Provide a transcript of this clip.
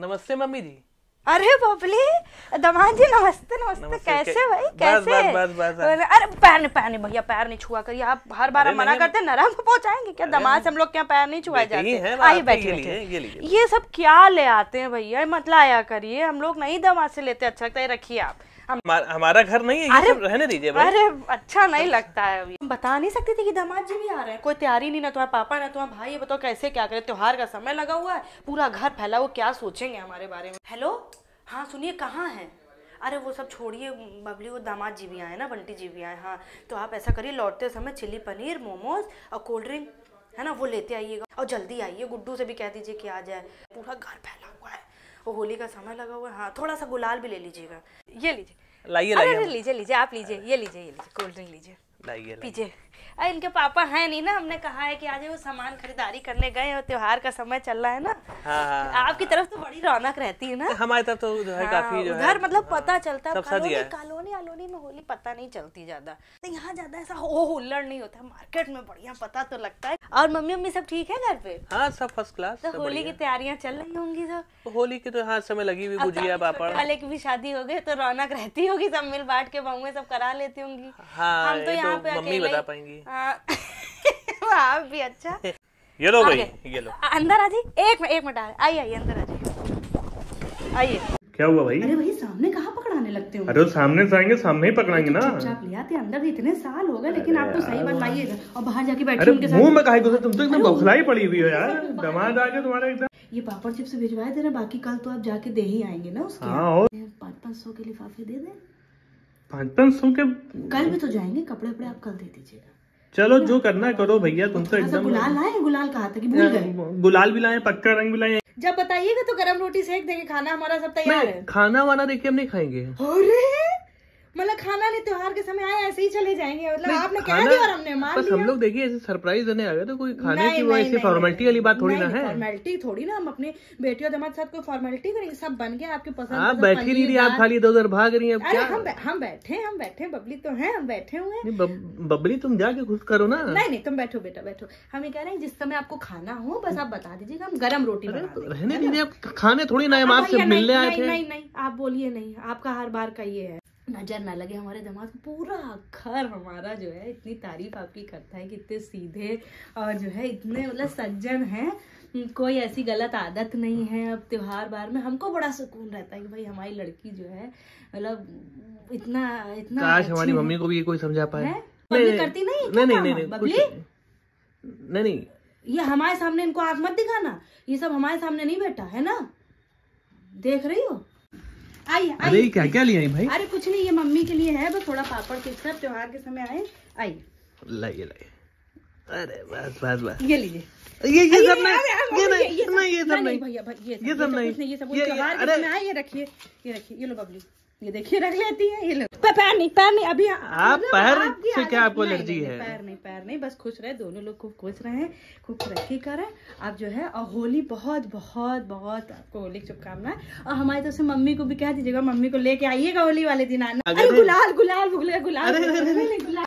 नमस्ते मम्मी जी। अरे बबली दमान जी नमस्ते नमस्ते। नमस्ते, कैसे भाई? बस, कैसे? बस, बस, बस, अरे अरे, पैर नहीं पैर नहीं भैया पैर नहीं छुआ करिए। आप हर बार हम मना करते हैं नरम पहुंचाएँगे क्या? दमान से हम लोग क्या पैर नहीं छुआ जाते। हैं, आइए बैठिए ये ये सब क्या ले आते हैं भैया? मत आया करिए हम लोग नहीं दमा से लेते अच्छा लगता है रखिए आप। हमारा घर नहीं है अरे- रहने दीजिए भाई। अरे अच्छा नहीं लगता है अभी। बता नहीं सकती थी कि दामाद जी भी आ रहे हैं। कोई तैयारी नहीं ना तुम्हारे पापा ना तुम्हारा भाई। ये बताओ कैसे क्या करे? त्योहार का समय लगा हुआ है पूरा घर फैला हुआ क्या सोचेंगे हमारे बारे में? हेलो हाँ सुनिए कहाँ हैं? अरे वो सब छोड़िए बबली वो दामाद जी भी आए ना बंटी जी भी आए। हाँ तो आप ऐसा करिए लौटते समय चिल्ली पनीर मोमोज और कोल्ड ड्रिंक है ना वो लेते आइएगा। और जल्दी आइए गुड्डू से भी कह दीजिए कि आ जाए। पूरा घर फैला हुआ है। वो होली का समय लगा हुआ है। हाँ थोड़ा सा गुलाल भी ले लीजिएगा। ये लीजिए। लाइए लाइए लीजिए लीजिए आप लीजिए ये लीजिए ये लीजिए कोल्ड ड्रिंक लीजिए। लाइए। पीजिए। अरे इनके पापा हैं नहीं ना हमने कहा है कि आज वो सामान खरीदारी करने गए और त्योहार का समय चल रहा है ना। हाँ हाँ आपकी तरफ़ तो बड़ी रौनक रहती है ना। हमारी तरफ़ तो जो है हाँ, काफ़ी जो है उधर मतलब पता चलता है सब कॉलोनी है। कॉलोनी आलोनी में होली पता नहीं चलती ज़्यादा। तो यहाँ ज़्यादा ऐसा हो हुल्लड़ नहीं होता मार्केट में बढ़िया पता तो लगता है। और मम्मी मम्मी सब ठीक है घर पे? हाँ सब फ़र्स्ट क्लास तो होली की तैयारियाँ चल रही होंगी सब? होली की तो हाँ समय लगी हुई गुजिया पापड़। वाले की भी शादी हो गई तो रौनक रहती होगी सब मिल बांट के बहुएँ सब करा लेती होंगी। हाँ, हम तो यहाँ तो पे मम्मी बता पाएँगी। हाँ आप भी अच्छा। ये लो भाई ये लो। अंदर आ जाइए एक मिनट एक मिनट आ- आइए आइए अंदर आ जाइए। आइए। क्या हुआ भाई? अरे भाई सामने कहाँ पकड़ाने लगते हो? अरे सामने से आएँगे सामने ही पकड़ाएँगे ना। चुपचाप ले आते अंदर इतने साल हो गए लेकिन आप तो सही बात लाइएगा और बाहर जाके बैठे उनके मुँह साथ में काहे घुसे तुम तो एकदम बौखलाई पड़ी हुई हो यार। दमाद आ गया तुम्हारा एकदम ये पापड़ चिप्स भिजवाए दे रहे बाकी कल तो आप जाके दे ही आएँगे ना उसके। हाँ पाँच पाँच सौ के लिफाफे दे दें। पाँच पाँच सौ के कल भी तो जाएँगे कपड़े वपड़े आप कल दे दीजिएगा। चलो जो करना करो भैया तुम तो एकदम गुलाल लाए गुलाल कहा था कि भूल गए। गुलाल भी लाए पक्का रंग भी लाए। जब बताइएगा तो गरम रोटी सेक देंगे खाना हमारा सब तैयार है। खाना वाना देखिए हम नहीं खाएँगे। अरे! मतलब खाना नहीं त्योहार के समय आए ऐसे ही चले जाएँगे। मतलब आपने कह दिया और हमने मान लिया हम लोग देखिए ऐसे सरप्राइज़ देने आ गए तो कोई खाने की वो ऐसी फॉर्मेलिटी वाली बात थोड़ी ना है। फॉर्मेलिटी थोड़ी ना हम अपने बेटी और दामाद साथ कोई फॉर्मेलिटी करेंगे सब बन गया आपके पसंद आप बैठी नहीं रही आप खाली इधर उधर भाग रही हैं हम हम बैठे हम बैठे बबली तो है हम बैठे हुए हैं। बबली तुम जाके खुद करो ना। नहीं नहीं तुम बैठो बेटा बैठो। हम ये कह रहे हैं जिस समय आपको खाना हो बस आप बता दीजिएगा हम गर्म रोटी रहने दीजिए आप खाने थोड़ी ना हम हाँ, आपसे मिलने आए थे नहीं नहीं आप बोलिए नहीं आपका हर बार का ये है। नज़र ना लगे हमारे दिमाग पूरा घर हमारा जो है इतनी तारीफ़ आपकी करता है कि इतने सीधे और जो है इतने मतलब सज्जन हैं। कोई ऐसी गलत आदत नहीं है। अब त्योहार बार में हमको बड़ा सुकून रहता है कि भाई हमारी लड़की जो है मतलब इतना इतना काश हमारी मम्मी को भी ये कोई समझा पाए। मम्मी करती नहीं नहीं नहीं नहीं बबली? नहीं नहीं नहीं। ये हमारे सामने इनको आँख मत दिखाना। ये सब हमारे सामने नहीं बैठा है ना? देख रही हो? आइए अरे क्या क्या लिया भाई? अरे कुछ नहीं मम्मी के लिए है बस थोड़ा पापड़ के सब त्योहार के समय आए। आइए। लाइए लाइए। अरे बस बस बस। ये लीजिए। ये ये सब नहीं ये सब नहीं ये सब- नहीं ये सब नहीं भैया ये सब ये सब नहीं। ये सब ये- सब ये रखिए ये रखिए ये लो बबली। ये देखिए रख लेती है ये लोग। पैर नहीं पैर नहीं अभी आप मतलब पैर से क्या आपको एलर्जी है? पैर नहीं पैर नहीं बस खुश रहे दोनों लोग खूब खुश रहे खूब तरक्की करें। आप जो है और होली बहुत बहुत बहुत आपको होली की शुभकामनाएँ। और हमारी तरफ़ से मम्मी को भी कह दीजिएगा मम्मी को लेके आइएगा होली वाले दिन आना। गुलाल गुलाल गुलाल गुलाल।